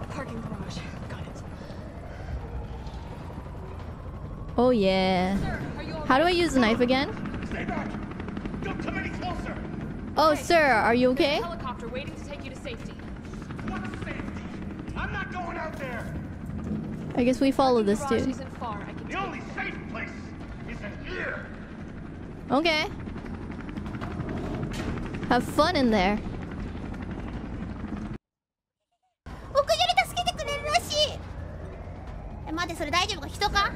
Parking garage. Got it. Oh yeah. Sir, How do I use the knife again? Stay back! Don't come any closer! Oh, sir, are you okay? helicopter waiting to take you to safety. What safety? I'm not going out there! I guess we follow this Garage too. far. I can The take only safe place is in here! Okay. Have fun in there. ってそれ大丈夫か？人か？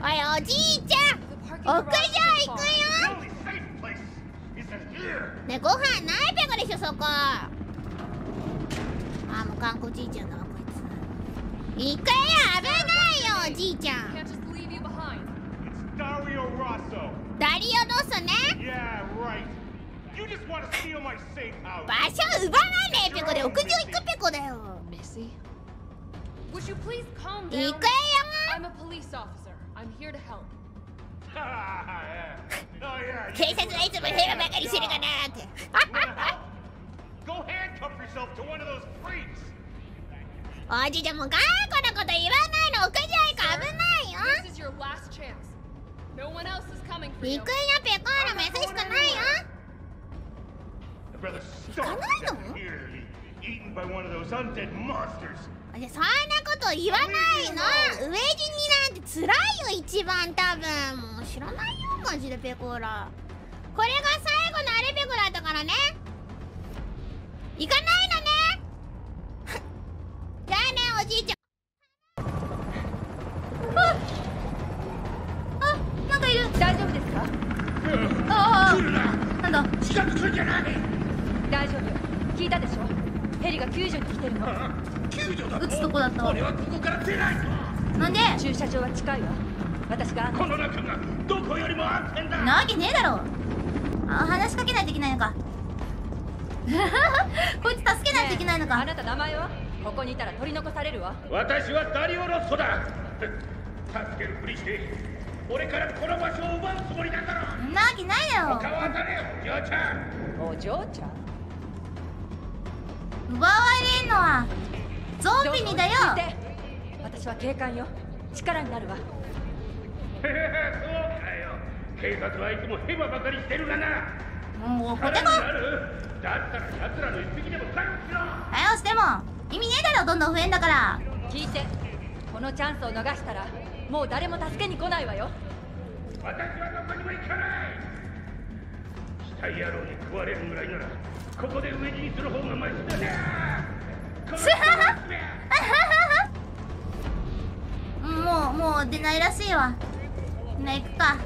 大いおじいちゃん!ねご飯なペガでしょそこ。あもう観光じいちゃんこいつ。行くよ危ないよおじいちゃん。Dario Rosso! ダリオドスね Yeah, right! You just want to steal my safe house! 場所奪わねえペコで屋上行くペコだよ Missy? Would you please calm 行く down? よ I'm a police officer. I'm here to help. yeah. Oh, yeah. you 警察はいつも平和ばかりしてるかなって wanna help? Go handcuff yourself to one of those freaks! おじいちゃんもう頑固なこ 行.くよペコーラも優しくないよ those undead monsters. いやそんなこと言わないの？飢え死になんて辛いよ一番多分。もう知らないよマジでペコーラ。これが最後のアレペコだったからね。行かないのね？じゃあねおじいちゃん。ああなんかいる大丈夫ですかあ来る近づくんじゃない大丈夫。聞いたでしょ？ヘリが救助に来てるの。救助だ撃つとこだったわ。俺はここから出ないぞ。なんで？駐車場は近いわ。私がこの中がどこよりも安全だ。なわけねえだろ。あ話しかけないといけないのか。こいつ助けないといけないのか。あなた名前は？ここにいたら取り残されるわ。私はダリオ・ロッソだ。助けるふりして俺からこの場所を奪うつもりだから。んなわけないだろ他は当たれよお嬢ちゃん。お嬢ちゃん。奪われんのはゾンビにだよ。どうぞ落ち着いて。私は警官よ。力になるわ。そうかよ。警察はいつもヘマばかりしてるがな。もうポテコ腹になる。だったら奴らの一匹でも逮捕しろ。早押しても。意味ねえだろどんどん増えんだから。聞いて。このチャンスを逃したらもう誰も助けに来ないわよ。私はどこにも行かない死体野郎に食われるぐらいならここで飢え死にする方がマシだなこのスハハもうもう出ないらしいわ。みんな行くか